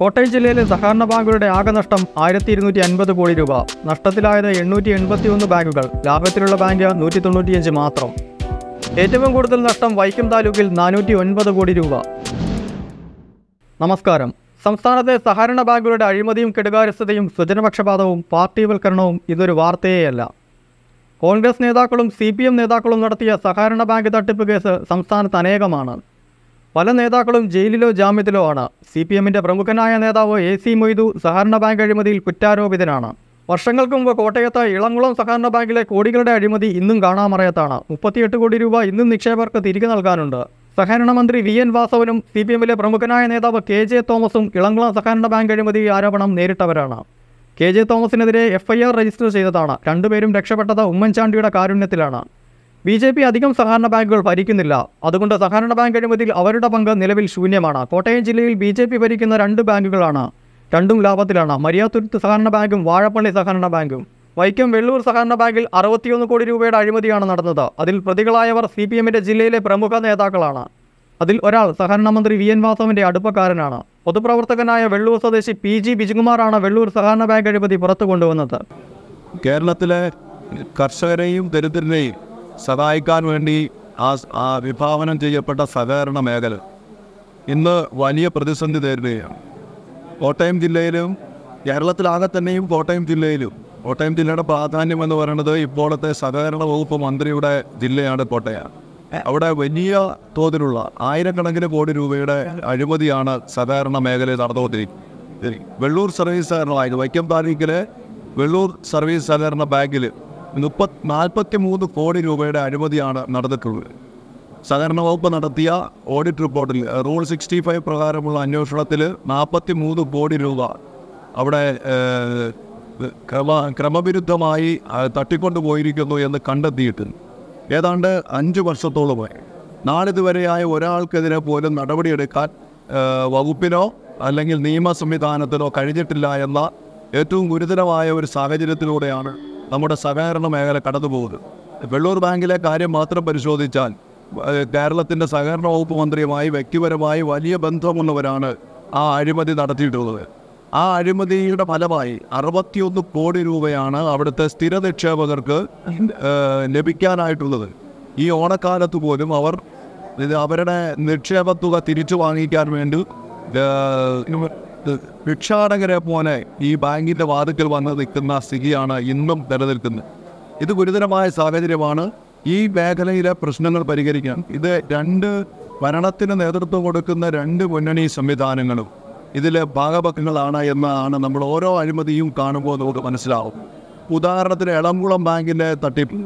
കോട്ടയം ജില്ലയിലെ സഹകരണ ബാങ്കുകളുടെ ആകെ നഷ്ടം ആയിരത്തി ഇരുന്നൂറ്റി അൻപത് കോടി രൂപ. നഷ്ടത്തിലായത് എണ്ണൂറ്റി എൺപത്തി ഒന്ന് ബാങ്കുകൾ. ലാഭത്തിലുള്ള ബാങ്ക് നൂറ്റി തൊണ്ണൂറ്റിയഞ്ച് മാത്രം. ഏറ്റവും കൂടുതൽ നഷ്ടം വൈക്കം താലൂക്കിൽ നാനൂറ്റി ഒൻപത് കോടി രൂപ. നമസ്കാരം. സംസ്ഥാനത്തെ സഹകരണ ബാങ്കുകളുടെ അഴിമതിയും കെടുകാര്യസ്ഥതയും സ്വജനപക്ഷപാതവും പാർട്ടിവൽക്കരണവും ഇതൊരു വാർത്തയേയല്ല. കോൺഗ്രസ് നേതാക്കളും സി പി എം നേതാക്കളും നടത്തിയ സഹകരണ ബാങ്ക് തട്ടിപ്പ് കേസ് സംസ്ഥാനത്ത് അനേകമാണ്. പല നേതാക്കളും ജയിലിലോ ജാമ്യത്തിലോ ആണ്. സി പി എമ്മിന്റെ പ്രമുഖനായ നേതാവ് എ സി മൊയ്തു സഹകരണ ബാങ്ക് അഴിമതിയിൽ കുറ്റാരോപിതനാണ്. വർഷങ്ങൾക്ക് മുമ്പ് കോട്ടയത്ത് ഇളംകുളം സഹകരണ ബാങ്കിലെ കോടികളുടെ അഴിമതി ഇന്നും കാണാമറയത്താണ്. മുപ്പത്തിയെട്ട് കോടി രൂപ ഇന്നും നിക്ഷേപകർക്ക് തിരികെ നൽകാനുണ്ട്. സഹകരണ മന്ത്രി വി എൻ വാസവനും സി പി എമ്മിലെ പ്രമുഖനായ നേതാവ് കെ ജെ തോമസും ഇളംകുളം സഹകരണ ബാങ്ക് അഴിമതി ആരോപണം നേരിട്ടവരാണ്. കെ ജെ തോമസിനെതിരെ എഫ്ഐആർ രജിസ്റ്റർ ചെയ്തതാണ്. രണ്ടുപേരും രക്ഷപ്പെട്ടത് ഉമ്മൻചാണ്ടിയുടെ കാരുണ്യത്തിലാണ്. ബി ജെ പി അധികം സഹകരണ ബാങ്കുകൾ ഭരിക്കുന്നില്ല. അതുകൊണ്ട് സഹകരണ ബാങ്ക് അഴിമതിയിൽ അവരുടെ പങ്ക് നിലവിൽ ശൂന്യമാണ്. കോട്ടയം ജില്ലയിൽ ബി ജെ പി ഭരിക്കുന്ന രണ്ട് ബാങ്കുകളാണ്. രണ്ടും ലാഭത്തിലാണ്. മരിയാത്തുരുത്ത് സഹകരണ ബാങ്കും വാഴപ്പള്ളി സഹകരണ ബാങ്കും. വൈക്കം വെള്ളൂർ സഹകരണ ബാങ്കിൽ അറുപത്തിയൊന്ന് കോടി രൂപയുടെ അഴിമതിയാണ് നടന്നത്. അതിൽ പ്രതികളായവർ സി പി എമ്മിന്റെ ജില്ലയിലെ പ്രമുഖ നേതാക്കളാണ്. അതിൽ ഒരാൾ സഹകരണ മന്ത്രി വി എൻ വാസവന്റെ അടുപ്പക്കാരനാണ്. പൊതുപ്രവർത്തകനായ വെള്ളൂർ സ്വദേശി പി ജി ബിജുകുമാറാണ് വെള്ളൂർ സഹകരണ ബാങ്ക് അഴിമതി പുറത്തു കൊണ്ടുവന്നത് കേരളത്തിലെ കർഷകരെയും ദരിദ്രരെയും സഹായിക്കാൻ വേണ്ടി ആ ആ വിഭാവനം ചെയ്യപ്പെട്ട സഹകരണ മേഖല ഇന്ന് വലിയ പ്രതിസന്ധി നേരിടുകയാണ്. കോട്ടയം ജില്ലയിലും കേരളത്തിലാകെ തന്നെയും കോട്ടയം ജില്ലയിലും. കോട്ടയം ജില്ലയുടെ പ്രാധാന്യം എന്ന് പറയുന്നത് ഇപ്പോഴത്തെ സഹകരണ വകുപ്പ് മന്ത്രിയുടെ ജില്ലയാണ് കോട്ടയം. അവിടെ വലിയ തോതിലുള്ള ആയിരക്കണക്കിന് കോടി രൂപയുടെ അഴിമതിയാണ് സഹകരണ മേഖലയിൽ നടന്നുകൊണ്ടിരിക്കുന്നത്. വെള്ളൂർ സർവീസ് സഹകരണമായിരുന്നു വൈക്കം താലൂക്കിലെ വെള്ളൂർ സർവീസ് സഹകരണ ബാങ്കിൽ മുപ്പത് നാൽപ്പത്തി മൂന്ന് കോടി രൂപയുടെ അഴിമതിയാണ് നടന്നിട്ടുള്ളത്. സഹകരണ വകുപ്പ് നടത്തിയ ഓഡിറ്റ് റിപ്പോർട്ടിൽ റൂൾ സിക്സ്റ്റി ഫൈവ് പ്രകാരമുള്ള അന്വേഷണത്തിൽ നാൽപ്പത്തി മൂന്ന് കോടി രൂപ അവിടെ ക്രമ ക്രമവിരുദ്ധമായി തട്ടിക്കൊണ്ടു പോയിരിക്കുന്നു എന്ന് കണ്ടെത്തിയിട്ട് ഏതാണ്ട് അഞ്ച് വർഷത്തോളമായി. നാളിതുവരെയായ ഒരാൾക്കെതിരെ പോലും നടപടിയെടുക്കാൻ വകുപ്പിനോ അല്ലെങ്കിൽ നിയമ സംവിധാനത്തിനോ കഴിഞ്ഞിട്ടില്ല എന്ന ഏറ്റവും ഗുരുതരമായ ഒരു സാഹചര്യത്തിലൂടെയാണ് നമ്മുടെ സഹകരണ മേഖല കടന്നുപോകുന്നത്. വെള്ളൂർ ബാങ്കിലെ കാര്യം മാത്രം പരിശോധിച്ചാൽ കേരളത്തിന്റെ സഹകരണ വകുപ്പ് മന്ത്രിയുമായി വ്യക്തിപരമായി വലിയ ബന്ധമുള്ളവരാണ് ആ അഴിമതി നടത്തിയിട്ടുള്ളത്. ആ അഴിമതിയുടെ ഫലമായി അറുപത്തിയൊന്ന് കോടി രൂപയാണ് അവിടുത്തെ സ്ഥിര നിക്ഷേപകർക്ക് ലഭിക്കാനായിട്ടുള്ളത്. ഈ ഓണക്കാലത്ത് പോലും അവർ അവരുടെ നിക്ഷേപ തുക തിരിച്ചു വാങ്ങിക്കാൻ വേണ്ടി ഭിക്ഷാടകരെ പോലെ ഈ ബാങ്കിന്റെ വാതിക്കൽ വന്ന് നിൽക്കുന്ന സ്ഥിതിയാണ് ഇന്നും നിലനിൽക്കുന്നത്. ഇത് ഗുരുതരമായ സാഹചര്യമാണ്. ഈ മേഖലയിലെ പ്രശ്നങ്ങൾ പരിഹരിക്കാൻ ഇത് രണ്ട് ഭരണത്തിന് നേതൃത്വം കൊടുക്കുന്ന രണ്ട് മുന്നണി സംവിധാനങ്ങളും ഇതിലെ ഭാഗപക്കങ്ങളാണ് എന്നാണ് നമ്മൾ ഓരോ അഴിമതിയും കാണുമ്പോൾ നമുക്ക് മനസ്സിലാവും. ഉദാഹരണത്തിന് എളംകുളം ബാങ്കിന്റെ തട്ടിപ്പ്.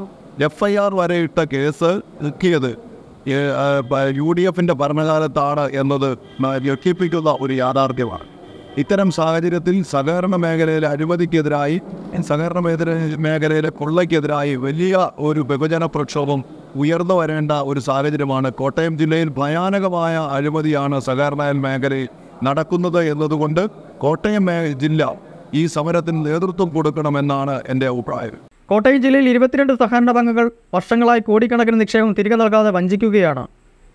എഫ് ഐ ആർ വരെ ഇട്ട കേസ് എത്തിയത് യു ഡി എഫിന്റെ ഭരണകാലത്താണ് എന്നത് ഞെട്ടിപ്പിക്കുന്ന ഒരു യാഥാർത്ഥ്യമാണ്. ഇത്തരം സാഹചര്യത്തിൽ സഹകരണ മേഖലയിലെ അഴിമതിക്കെതിരായി സഹകരണ മേഖല മേഖലയിലെ കൊള്ളയ്ക്കെതിരായി വലിയ ഒരു ബഹുജന പ്രക്ഷോഭം ഉയർന്നു വരേണ്ട ഒരു സാഹചര്യമാണ്. കോട്ടയം ജില്ലയിൽ ഭയാനകമായ അഴിമതിയാണ് സഹകരണ മേഖലയിൽ നടക്കുന്നത് എന്നതുകൊണ്ട് കോട്ടയം ജില്ല ഈ സമരത്തിന് നേതൃത്വം കൊടുക്കണമെന്നാണ് എന്റെ അഭിപ്രായം. കോട്ടയം ജില്ലയിൽ ഇരുപത്തിരണ്ട് സഹകരണ ബാങ്കുകൾ വർഷങ്ങളായി കോടിക്കണക്കിന് നിക്ഷേപം തിരികെ നൽകാതെ വഞ്ചിക്കുകയാണ്.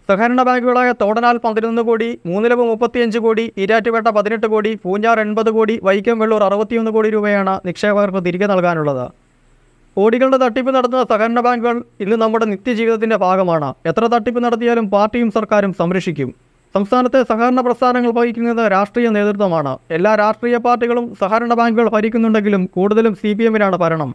സഹകരണ ബാങ്കുകളായ തോടനാൽ പതിനൊന്ന് കോടി മൂന്നിലവ് മുപ്പത്തിയഞ്ച് കോടി ഈരാറ്റുപേട്ട പതിനെട്ട് കോടി പൂഞ്ഞാർ എൺപത് കോടി വൈക്കം വെള്ളൂർ അറുപത്തിയൊന്ന് കോടി രൂപയാണ് നിക്ഷേപകർക്ക് തിരികെ നൽകാനുള്ളത്. കോടികളുടെ തട്ടിപ്പ് നടത്തുന്ന സഹകരണ ബാങ്കുകൾ ഇന്ന് നമ്മുടെ നിത്യജീവിതത്തിന്റെ ഭാഗമാണ്. എത്ര തട്ടിപ്പ് നടത്തിയാലും പാർട്ടിയും സർക്കാരും സംരക്ഷിക്കും. സംസ്ഥാനത്തെ സഹകരണ പ്രസ്ഥാനങ്ങൾ വഹിക്കുന്നത് രാഷ്ട്രീയ നേതൃത്വമാണ്. എല്ലാ രാഷ്ട്രീയ പാർട്ടികളും സഹകരണ ബാങ്കുകൾ ഭരിക്കുന്നുണ്ടെങ്കിലും കൂടുതലും സി പി എമ്മിനാണ് ഭരണം.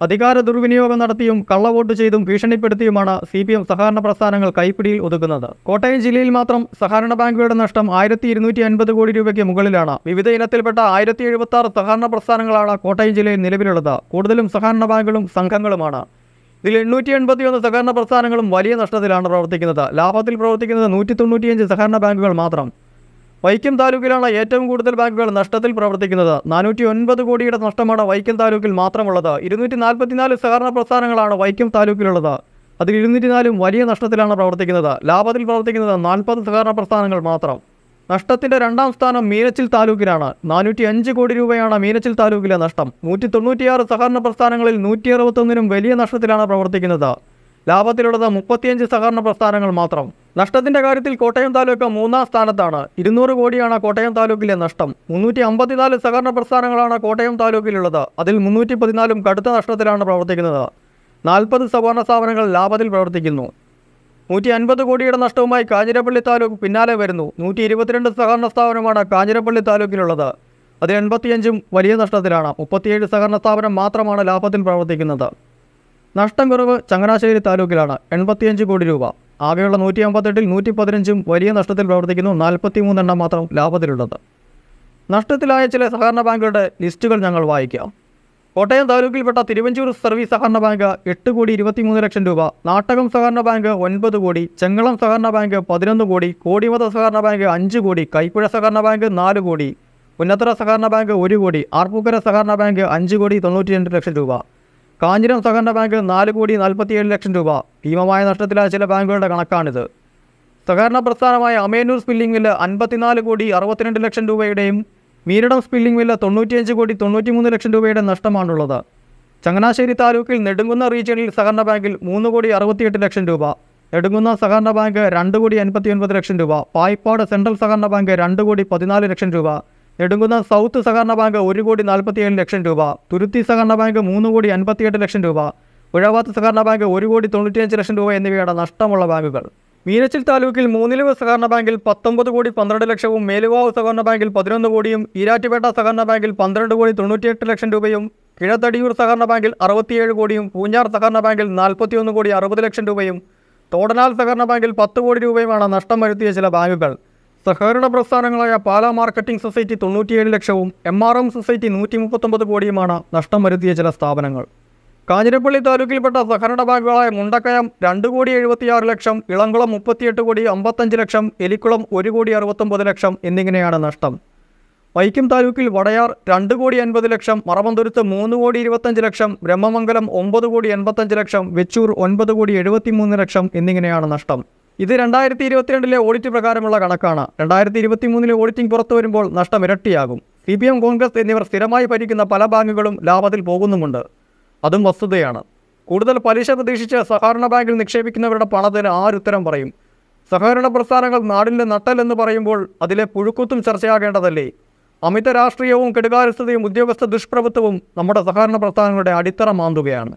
അധികാര ദുർവിനിയോഗം നടത്തിയും കള്ളവോട്ട് ചെയ്തും ഭീഷണിപ്പെടുത്തിയുമാണ് സി പി എം സഹകരണ പ്രസ്ഥാനങ്ങൾ കൈപ്പിടിയിൽ ഒതുക്കുന്നത്. കോട്ടയം ജില്ലയിൽ മാത്രം സഹകരണ ബാങ്കുകളുടെ നഷ്ടം ആയിരത്തി ഇരുന്നൂറ്റി അൻപത് കോടി രൂപയ്ക്ക് മുകളിലാണ്. വിവിധ ഇനത്തിൽപ്പെട്ട ആയിരത്തി എഴുപത്തി ആറ് സഹകരണ പ്രസ്ഥാനങ്ങളാണ് കോട്ടയം ജില്ലയിൽ നിലവിലുള്ളത്. കൂടുതലും സഹകരണ ബാങ്കുകളും സംഘങ്ങളുമാണ്. ഇതിൽ എണ്ണൂറ്റി എൺപത്തിയൊന്ന് സഹകരണ പ്രസ്ഥാനങ്ങളും വലിയ നഷ്ടത്തിലാണ് പ്രവർത്തിക്കുന്നത്. ലാഭത്തിൽ പ്രവർത്തിക്കുന്നത് നൂറ്റി തൊണ്ണൂറ്റിയഞ്ച് സഹകരണ ബാങ്കുകൾ മാത്രം. വൈക്കം താലൂക്കിലാണ് ഏറ്റവും കൂടുതൽ ബാങ്കുകൾ നഷ്ടത്തിൽ പ്രവർത്തിക്കുന്നത്. നാനൂറ്റി ഒൻപത് കോടിയുടെ നഷ്ടമാണ് വൈക്കം താലൂക്കിൽ മാത്രമുള്ളത്. ഇരുന്നൂറ്റി നാൽപ്പത്തിനാല് സഹകരണ പ്രസ്ഥാനങ്ങളാണ് വൈക്കം താലൂക്കിലുള്ളത്. അതിൽ ഇരുന്നൂറ്റി നാലും വലിയ നഷ്ടത്തിലാണ് പ്രവർത്തിക്കുന്നത്. ലാഭത്തിൽ പ്രവർത്തിക്കുന്നത് നാൽപ്പത് സഹകരണ പ്രസ്ഥാനങ്ങൾ മാത്രം. നഷ്ടത്തിന്റെ രണ്ടാം സ്ഥാനം മീനച്ചിൽ താലൂക്കിലാണ്. നാനൂറ്റി അഞ്ച് കോടി രൂപയാണ് മീനച്ചിൽ താലൂക്കിലെ നഷ്ടം. നൂറ്റി തൊണ്ണൂറ്റിയാറ് സഹകരണ പ്രസ്ഥാനങ്ങളിൽ നൂറ്റി അറുപത്തൊന്നിനും വലിയ നഷ്ടത്തിലാണ് പ്രവർത്തിക്കുന്നത്. ലാഭത്തിലുള്ളത് മുപ്പത്തിയഞ്ച് സഹകരണ പ്രസ്ഥാനങ്ങൾ മാത്രം. നഷ്ടത്തിന്റെ കാര്യത്തിൽ കോട്ടയം താലൂക്ക് മൂന്നാം സ്ഥാനത്താണ്. ഇരുന്നൂറ് കോടിയാണ് കോട്ടയം താലൂക്കിലെ നഷ്ടം. മുന്നൂറ്റി അമ്പത്തിനാല് സഹകരണ പ്രസ്ഥാനങ്ങളാണ് കോട്ടയം താലൂക്കിലുള്ളത്. അതിൽ മുന്നൂറ്റി പതിനാലും കടുത്ത നഷ്ടത്തിലാണ് പ്രവർത്തിക്കുന്നത്. നാൽപ്പത് സഹകരണ സ്ഥാപനങ്ങൾ ലാഭത്തിൽ പ്രവർത്തിക്കുന്നു. നൂറ്റി അൻപത് കോടിയുടെ നഷ്ടവുമായി കാഞ്ഞിരപ്പള്ളി താലൂക്ക് പിന്നാലെ വരുന്നു. നൂറ്റി ഇരുപത്തിരണ്ട് സഹകരണ സ്ഥാപനമാണ് കാഞ്ഞിരപ്പള്ളി താലൂക്കിലുള്ളത്. അതിൽ എൺപത്തിയഞ്ചും വലിയ നഷ്ടത്തിലാണ്. മുപ്പത്തിയേഴ് സഹകരണ സ്ഥാപനം മാത്രമാണ് ലാഭത്തിൽ പ്രവർത്തിക്കുന്നത്. നഷ്ടം കുറവ് ചങ്ങനാശ്ശേരി താലൂക്കിലാണ്. എൺപത്തിയഞ്ച് കോടി രൂപ. ആകെയുള്ള നൂറ്റി അമ്പത്തെട്ടിൽ നൂറ്റി പതിനഞ്ചും വലിയ നഷ്ടത്തിൽ പ്രവർത്തിക്കുന്നു നാൽപ്പത്തി മൂന്നെണ്ണം മാത്രം ലാഭത്തിലുള്ളത്. നഷ്ടത്തിലായ ചില സഹകരണ ബാങ്കുകളുടെ ലിസ്റ്റുകൾ ഞങ്ങൾ വായിക്കാം. കോട്ടയം താലൂക്കിൽപ്പെട്ട തിരുവഞ്ചൂർ സർവീസ് സഹകരണ ബാങ്ക് എട്ട് കോടി ഇരുപത്തിമൂന്ന് ലക്ഷം രൂപ നാട്ടകം സഹകരണ ബാങ്ക് ഒൻപത് കോടി ചെങ്ങളം സഹകരണ ബാങ്ക് പതിനൊന്ന് കോടി കോടിമത സഹകരണ ബാങ്ക് അഞ്ച് കോടി കൈപ്പുഴ സഹകരണ ബാങ്ക് നാല് കോടി പുന്നത്തറ സഹകരണ ബാങ്ക് ഒരു കോടി ആർപ്പൂക്കര സഹകരണ ബാങ്ക് അഞ്ച് കോടി തൊണ്ണൂറ്റി രണ്ട് ലക്ഷം രൂപ. കാഞ്ഞിരം സഹകരണ ബാങ്കിൽ നാല് കോടി നാൽപ്പത്തിയേഴ് ലക്ഷം രൂപ. ഭീമമായ നഷ്ടത്തിലായ ചില ബാങ്കുകളുടെ കണക്കാണിത്. സഹകരണ പ്രസ്ഥാനമായ അമേനൂർ സ്പില്ലിംഗ് മില്ല് അൻപത്തിനാല് കോടി അറുപത്തിരണ്ട് ലക്ഷം രൂപയുടെയും മീരടം സ്പില്ലിംഗ് മില്ല് തൊണ്ണൂറ്റിയഞ്ച് കോടി തൊണ്ണൂറ്റിമൂന്ന് ലക്ഷം രൂപയുടെ നഷ്ടമാണുള്ളത്. ചങ്ങനാശ്ശേരി താലൂക്കിൽ നെടുങ്കുന്ന റീജിയണിൽ സഹകരണ ബാങ്കിൽ മൂന്ന് കോടി അറുപത്തിയെട്ട് ലക്ഷം രൂപ. നെടുങ്കുന്ന സഹകരണ ബാങ്ക് രണ്ട് കോടി അൻപത്തി ഒൻപത് ലക്ഷം രൂപ. പായിപ്പാട് സെൻട്രൽ സഹകരണ ബാങ്ക് രണ്ട് കോടി പതിനാല് ലക്ഷം രൂപ. നെടുങ്കുന്ന സൗത്ത് സഹകരണ ബാങ്ക് ഒരു കോടി നാൽപ്പത്തിയേഴ് ലക്ഷം രൂപ തുരുത്തി സഹകരണ ബാങ്ക് മൂന്ന് കോടി അൻപത്തിയെട്ട് ലക്ഷം രൂപ ഉഴവാത്ത് സഹകരണ ബാങ്ക് ഒരു കോടി തൊണ്ണൂറ്റിയഞ്ച് ലക്ഷം രൂപ എന്നിവയാണ് നഷ്ടമുള്ള ബാങ്കുകൾ. മീനച്ചിൽ താലൂക്കിൽ മൂന്നിലവ് സഹകരണ ബാങ്കിൽ പത്തൊമ്പത് കോടി പന്ത്രണ്ട് ലക്ഷവും മേലുവാവ് സഹകരണ ബാങ്കിൽ പതിനൊന്ന് കോടിയും ഈരാറ്റുപേട്ട സഹകരണ ബാങ്കിൽ പന്ത്രണ്ട് കോടി തൊണ്ണൂറ്റിയെട്ട് ലക്ഷം രൂപയും കിഴത്തടിയൂർ സഹകരണ ബാങ്കിൽ അറുപത്തിയേഴ് കോടിയും പൂഞ്ഞാർ സഹകരണ ബാങ്കിൽ നാൽപ്പത്തിയൊന്ന് കോടി അറുപത് ലക്ഷം രൂപയും തോടനാൽ സഹകരണ ബാങ്കിൽ പത്ത് കോടി രൂപയുമാണ് നഷ്ടം വരുത്തിയ ചില ബാങ്കുകൾ. സഹകരണ പ്രസ്ഥാനങ്ങളായ പാലാ മാർക്കറ്റിംഗ് സൊസൈറ്റി തൊണ്ണൂറ്റിയേഴ് ലക്ഷവും എം ആർ എം സൊസൈറ്റി നൂറ്റി മുപ്പത്തൊമ്പത് കോടിയുമാണ് നഷ്ടം വരുത്തിയ ചില സ്ഥാപനങ്ങൾ. കാഞ്ഞിരപ്പള്ളി താലൂക്കിൽപ്പെട്ട സഹകരണ ബാങ്കുകളായ മുണ്ടക്കയം രണ്ട് കോടി എഴുപത്തിയാറ് ലക്ഷം ഇളംകുളം മുപ്പത്തിയെട്ട് കോടി അമ്പത്തഞ്ച് ലക്ഷം എലിക്കുളം ഒരു കോടി അറുപത്തൊമ്പത് ലക്ഷം എന്നിങ്ങനെയാണ് നഷ്ടം. വൈക്കം താലൂക്കിൽ വടയാർ രണ്ട് കോടി അൻപത് ലക്ഷം മറമന്തുരുത്ത് മൂന്ന് കോടി ഇരുപത്തഞ്ച് ലക്ഷം ബ്രഹ്മമംഗലം ഒമ്പത് കോടി എൺപത്തഞ്ച് ലക്ഷം വെച്ചൂർ ഒൻപത് കോടി എഴുപത്തിമൂന്ന് ലക്ഷം എന്നിങ്ങനെയാണ് നഷ്ടം. ഇത് രണ്ടായിരത്തി ഇരുപത്തിരണ്ടിലെ ഓഡിറ്റ് പ്രകാരമുള്ള കണക്കാണ്. രണ്ടായിരത്തി ഇരുപത്തി മൂന്നിലെ ഓഡിറ്റിംഗ് പുറത്തു വരുമ്പോൾ നഷ്ടം ഇരട്ടിയാകും. സി പി എം കോൺഗ്രസ് എന്നിവർ സ്ഥിരമായി ഭരിക്കുന്ന പല ബാങ്കുകളും ലാഭത്തിൽ പോകുന്നുമുണ്ട്. അതും വസ്തുതയാണ്. കൂടുതൽ പലിശ പ്രതീക്ഷിച്ച് സഹകരണ ബാങ്കിൽ നിക്ഷേപിക്കുന്നവരുടെ പണത്തിന് ആരുത്തരം പറയും? സഹകരണ പ്രസ്ഥാനങ്ങൾ നാടിന്റെ നട്ടലെന്ന് പറയുമ്പോൾ അതിലെ പുഴുക്കുത്തും ചർച്ചയാകേണ്ടതല്ലേ? അമിത രാഷ്ട്രീയവും കെടുകാരസ്ഥതയും ഉദ്യോഗസ്ഥ ദുഷ്പ്രഭുത്വവും നമ്മുടെ സഹകരണ പ്രസ്ഥാനങ്ങളുടെ അടിത്തറ മാന്തുകയാണ്.